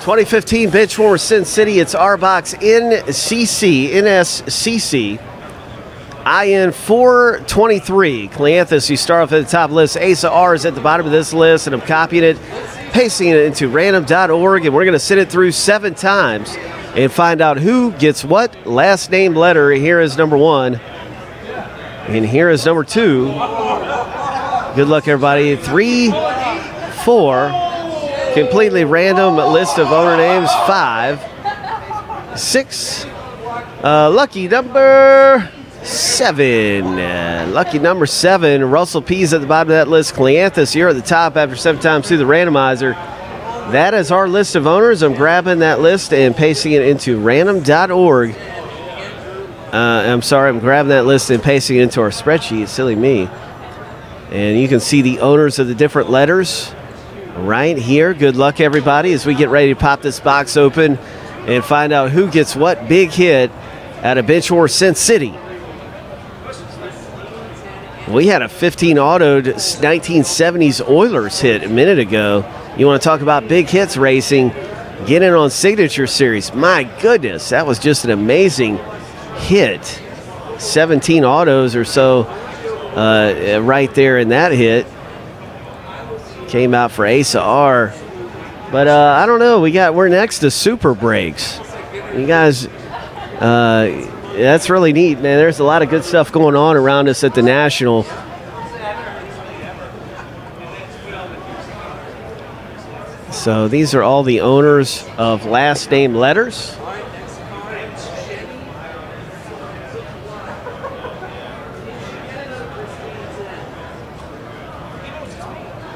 2015 Benchwarmer Sin City. It's our box NCC, NSCC. IN 423. Cleanthus, you start off at the top list. Asa R is at the bottom of this list, and I'm copying it, pasting it into random.org, and we're going to send it through seven times and find out who gets what last name letter. Here is number one, and here is number two. Good luck, everybody. Three, four, completely random list of owner names. Five, six, uh, lucky number seven. Uh, lucky number seven. Russell P's at the bottom of that list. Cleanthus, you're at the top after seven times through the randomizer. That is our list of owners. I'm grabbing that list and pasting it into random.org. Uh, I'm sorry, I'm grabbing that list and pasting it into our spreadsheet. Silly me. And you can see the owners of the different letters right here. Good luck, everybody, as we get ready to pop this box open and find out who gets what big hit out of Benchwarmer Sin City. We had a 15 autoed 1970s Oilers hit a minute ago. You want to talk about big hits racing? Get in on Signature Series. My goodness, that was just an amazing hit. 17 autos or so uh, right there in that hit. Came out for Asa R. But uh, I don't know. We got we're next to Super Breaks. You guys, uh, that's really neat, man. There's a lot of good stuff going on around us at the National. So these are all the owners of last name letters.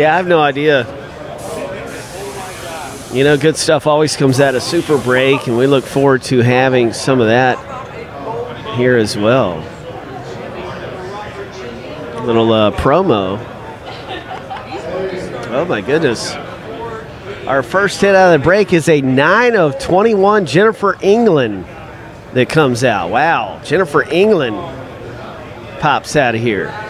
Yeah, I have no idea. You know, good stuff always comes out of Super Break, and we look forward to having some of that here as well. Little uh, promo. Oh my goodness. Our first hit out of the break is a 9 of 21 Jennifer England that comes out. Wow, Jennifer England pops out of here.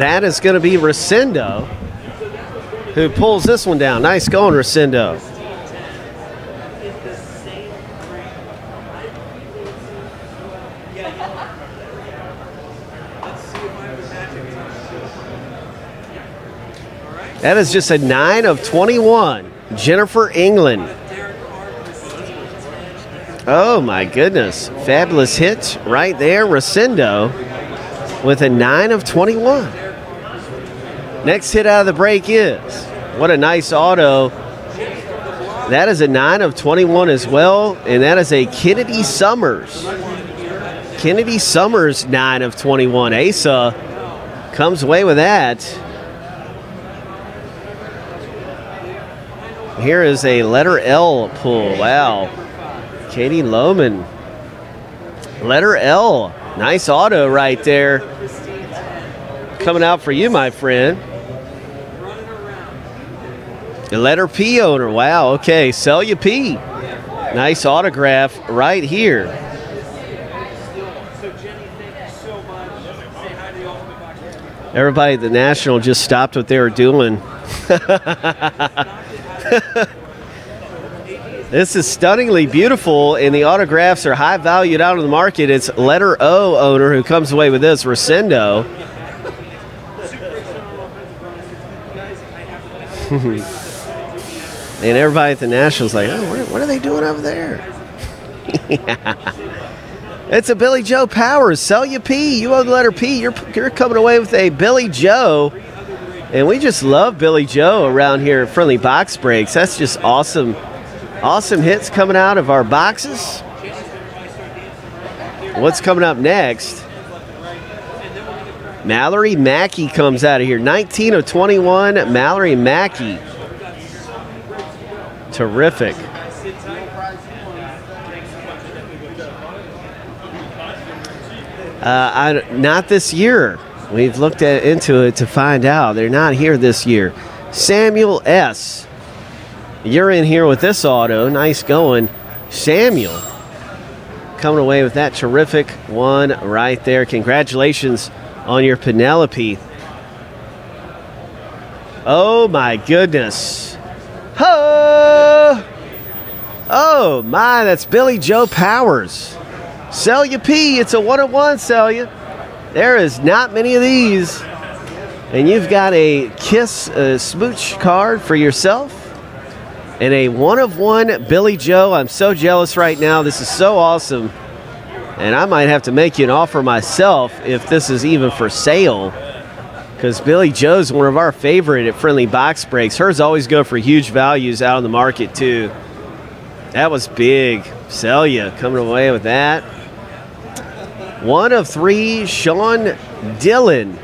That is going to be Resendo who pulls this one down. Nice going, Resendo. That is just a 9 of 21. Jennifer England. Oh my goodness. Fabulous hit right there. Resendo with a 9 of 21. Next hit out of the break is what a nice auto. That is a 9 of 21 as well, and that is a Kennedy Summers. Kennedy Summers 9 of 21. Asa comes away with that. Here is a letter L pull. Wow. Katie Lohmann. Letter L. Nice auto right there. Coming out for you, my friend. The letter P owner. Wow. Okay. Sell you P. Nice autograph right here. Everybody at the National just stopped what they were doing. this is stunningly beautiful, and the autographs are high valued out of the market. It's letter O owner who comes away with this, Resendo. And everybody at the Nationals like, oh, what, what are they doing over there? It's a Billy Joe Powers. Sell you P. You owe the letter P. You're, you're coming away with a Billy Joe. And we just love Billy Joe around here at Friendly Box Breaks. That's just awesome. Awesome hits coming out of our boxes. What's coming up next? Mallory Mackey comes out of here. 19 of 21. Mallory Mackey. Terrific. Uh, I, not this year. We've looked at, into it to find out. They're not here this year. Samuel S. You're in here with this auto. Nice going. Samuel coming away with that terrific one right there. Congratulations on your Penelope. Oh my goodness. Oh, oh my, that's Billy Joe Powers. Sell you P. It's a one on one sell you. There is not many of these. And you've got a kiss a smooch card for yourself and a one of one Billy Joe. I'm so jealous right now. This is so awesome. And I might have to make you an offer myself if this is even for sale. Because Billy Joe's one of our favorite at Friendly Box Breaks. Hers always go for huge values out on the market, too. That was big. You coming away with that. One of three, Sean Dillon.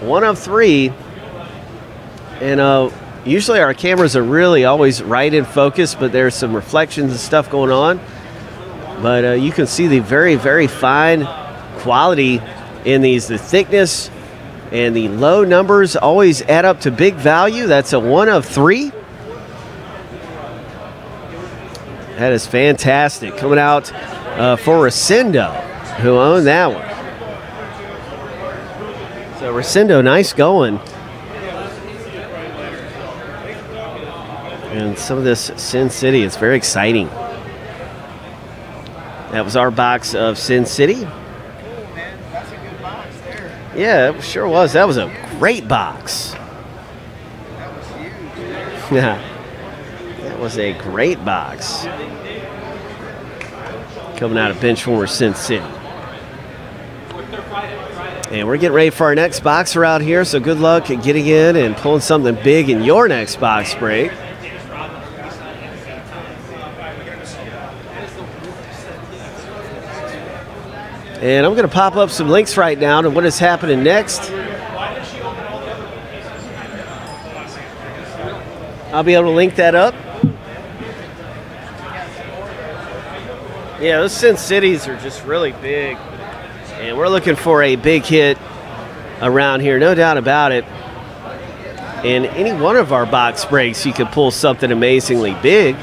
One of three. And uh, usually our cameras are really always right in focus, but there's some reflections and stuff going on. But uh, you can see the very, very fine quality in these. The thickness and the low numbers always add up to big value. That's a one of three. That is fantastic. Coming out uh, for Resendo who owned that one. So Resendo, nice going. And some of this Sin City, it's very exciting. That was our box of Sin City. Yeah, it sure was. That was a great box. Yeah. That was a great box. Coming out of Benchwarmer Sin City. And we're getting ready for our next boxer out here, so good luck getting in and pulling something big in your next box break. And I'm going to pop up some links right now to what is happening next. I'll be able to link that up. Yeah, those Sin Cities are just really big. And we're looking for a big hit around here, no doubt about it. In any one of our box breaks, you could pull something amazingly big.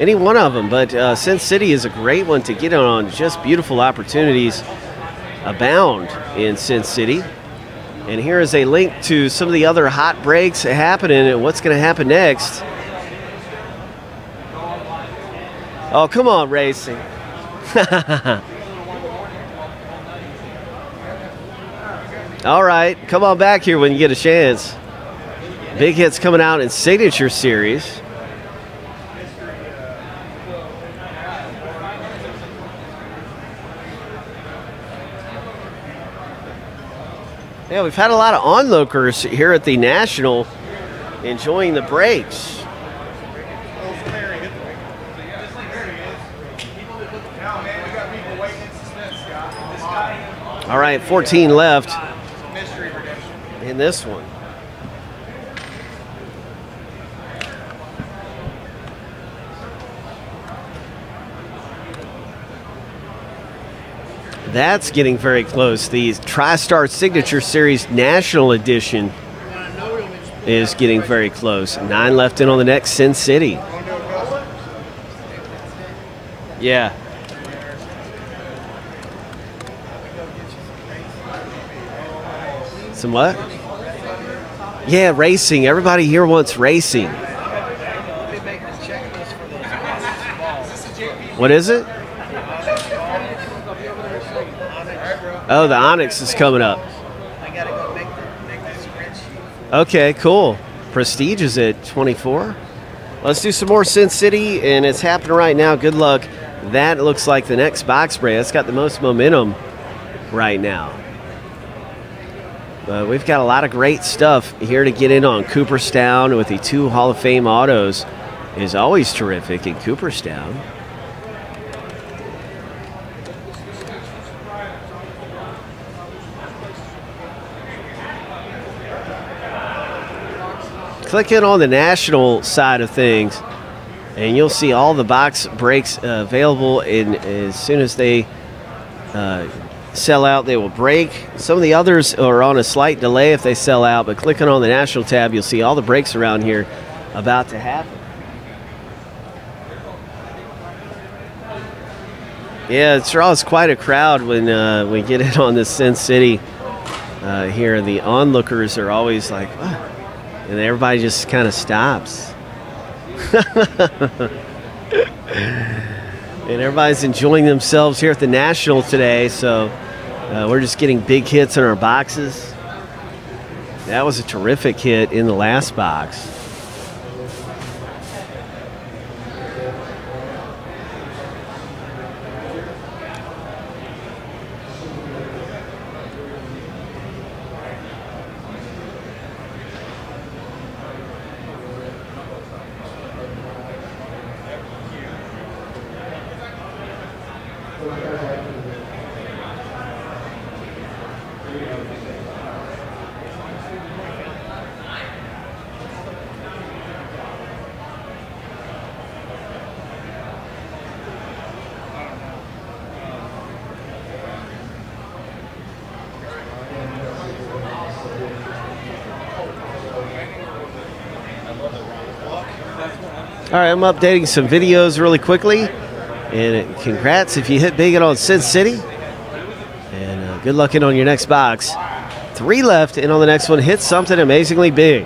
Any one of them, but uh, Sin City is a great one to get on. Just beautiful opportunities abound in Sin City. And here is a link to some of the other hot breaks happening and what's going to happen next. Oh, come on, racing. All right, come on back here when you get a chance. Big hits coming out in Signature Series. Yeah, we've had a lot of onlookers here at the National enjoying the breaks. All right, 14 left in this one. That's getting very close. The TriStar Signature Series National Edition is getting very close. Nine left in on the next Sin City. Yeah. Some what? Yeah, racing. Everybody here wants racing. What is it? Oh, the Onyx is coming up. Okay, cool. Prestige is at 24. Let's do some more Sin City, and it's happening right now. Good luck. That looks like the next box spray. That's got the most momentum right now. But we've got a lot of great stuff here to get in on. Cooperstown with the two Hall of Fame autos is always terrific in Cooperstown. click in on the national side of things, and you'll see all the box breaks uh, available. And as soon as they uh, sell out, they will break. Some of the others are on a slight delay if they sell out, but clicking on the national tab, you'll see all the breaks around here about to happen. Yeah, it draws quite a crowd when uh, we get in on this Sin City uh, here. The onlookers are always like, what? and everybody just kind of stops. and everybody's enjoying themselves here at the National today, so uh, we're just getting big hits in our boxes. That was a terrific hit in the last box. All right, I'm updating some videos really quickly. And congrats if you hit big on Sin City. And uh, good luck in on your next box. Three left, and on the next one, hit something amazingly big.